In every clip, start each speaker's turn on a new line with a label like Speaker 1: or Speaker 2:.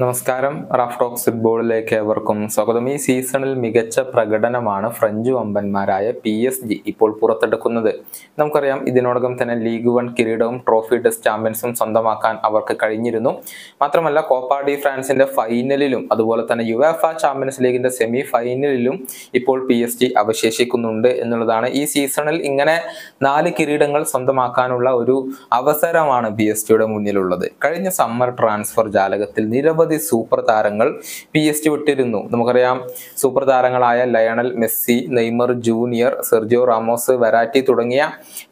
Speaker 1: നമസ്കാരം. Raf talks ഫുട്ബോളിലേക്ക് ഏവർക്കും സ്വാഗതം. ഈ സീസണിൽ മികച്ച പ്രകടനമാണ് ഫ്രഞ്ച് വമ്പന്മാരായ പി എസ് ജി ഇപ്പോൾ പുറത്തെടുക്കുന്നത്. നമുക്കറിയാം ഇതിനോടകം തന്നെ ലീഗ് വൺ കിരീടവും ട്രോഫി ടെസ്റ്റ് ചാമ്പ്യൻസും സ്വന്തമാക്കാൻ അവർക്ക് കഴിഞ്ഞിരുന്നു. മാത്രമല്ല കോപ്പ ഡി ഫ്രാൻസിന്റെ ഫൈനലിലും അതുപോലെ തന്നെ യുവേഫ ചാമ്പ്യൻസ് ലീഗിന്റെ സെമി ഫൈനലിലും ഇപ്പോൾ പി എസ് ജി അവശേഷിക്കുന്നുണ്ട് എന്നുള്ളതാണ്. ഈ സീസണിൽ ഇങ്ങനെ നാല് കിരീടങ്ങൾ സ്വന്തമാക്കാനുള്ള ഒരു അവസരമാണ് പി എസ് ജിയുടെ മുന്നിലുള്ളത്. കഴിഞ്ഞ സമ്മർ ട്രാൻസ്ഫർ ജാലകത്തിൽ നിരവധി സൂപ്പർ താരങ്ങൾ പി എസ് ടി വിട്ടിരുന്നു. നമുക്കറിയാം സൂപ്പർ താരങ്ങളായ Lionel Messi Neymar junior Sergio Ramos Verratti തുടങ്ങിയ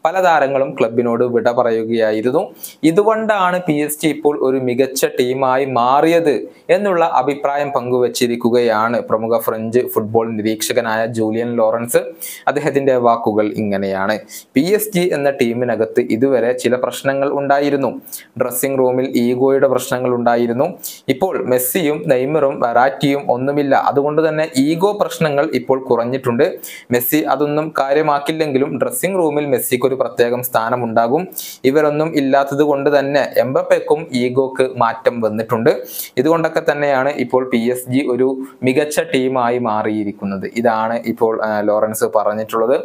Speaker 1: പല താരങ്ങളും ക്ലബിനോട് വിട പറയുകയായിരുന്നു. ഇതുകൊണ്ടാണ് പി എസ് ടി ഇപ്പോൾ ഒരു മികച്ച ടീമായി മാറിയത് എന്നുള്ള അഭിപ്രായം പങ്കുവച്ചിരിക്കുകയാണ് പ്രമുഖ ഫ്രഞ്ച് ഫുട്ബോൾ നിരീക്ഷകനായ ജൂലിയൻ ലോറൻസ്. അദ്ദേഹത്തിന്റെ വാക്കുകൾ ഇങ്ങനെയാണ്. പി എസ് ജി എന്ന ടീമിനകത്ത് ഇതുവരെ ചില പ്രശ്നങ്ങൾ ഉണ്ടായിരുന്നു. ഡ്രസ്സിംഗ് റൂമിൽ ഈഗോയുടെ പ്രശ്നങ്ങൾ ഉണ്ടായിരുന്നു. ഇപ്പോൾ മെസ്സിയും നെയ്മറും വെറാറ്റിയും ഒന്നുമില്ല. അതുകൊണ്ട് തന്നെ ഈഗോ പ്രശ്നങ്ങൾ ഇപ്പോൾ കുറഞ്ഞിട്ടുണ്ട്. മെസ്സി അതൊന്നും കാര്യമാക്കില്ലെങ്കിലും ഡ്രസ്സിംഗ് റൂമിൽ മെസ്സിക്ക് ഒരു പ്രത്യേകം സ്ഥാനം ഉണ്ടാകും ഇവരൊന്നും ഇല്ലാത്തത് കൊണ്ട് തന്നെ എംബപ്പയ്ക്കും ഈഗോക്ക് മാറ്റം വന്നിട്ടുണ്ട്. ഇതുകൊണ്ടൊക്കെ തന്നെയാണ് ഇപ്പോൾ പി എസ് ജി ഒരു മികച്ച ടീമായി മാറിയിരിക്കുന്നത്. ഇതാണ് ഇപ്പോൾ ലോറൻസ് പറഞ്ഞിട്ടുള്ളത്.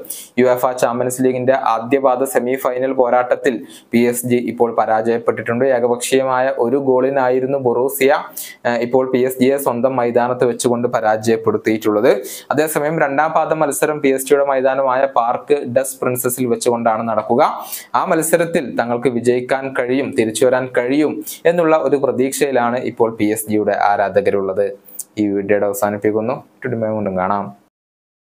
Speaker 1: യു എഫ് ചാമ്പ്യൻസ് ലീഗിന്റെ ആദ്യപാദ സെമി ഫൈനൽ പോരാട്ടത്തിൽ പി എസ് ജി ഇപ്പോൾ പരാജയപ്പെട്ടിട്ടുണ്ട്. ഏകപക്ഷീയമായ ഒരു ഗോളിനായിരുന്നു ബൊറൂസിയ. ഇപ്പോൾ പി എസ് ജിയെ സ്വന്തം മൈതാനത്ത് വെച്ചുകൊണ്ട് പരാജയപ്പെടുത്തിയിട്ടുള്ളത്. അതേസമയം രണ്ടാം പാദ മത്സരം പി എസ് ജിയുടെ മൈതാനമായ പാർക്ക് ഡസ് പ്രിൻസസിൽ വെച്ചുകൊണ്ടാണ് നടക്കുക. ആ മത്സരത്തിൽ തങ്ങൾക്ക് വിജയിക്കാൻ കഴിയും തിരിച്ചു വരാൻ കഴിയും എന്നുള്ള ഒരു പ്രതീക്ഷയിലാണ് ഇപ്പോൾ പി എസ് ജിയുടെ ആരാധകരുള്ളത്. ഈ വീഡിയോയുടെ അവസാനിപ്പിക്കുന്നു. കാണാം.